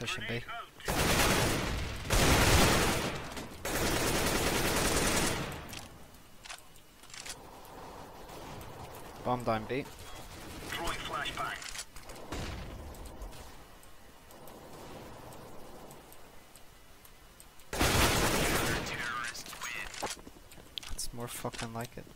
Pushing B. Bomb down B. Throwing flashbang. It's more fucking like it.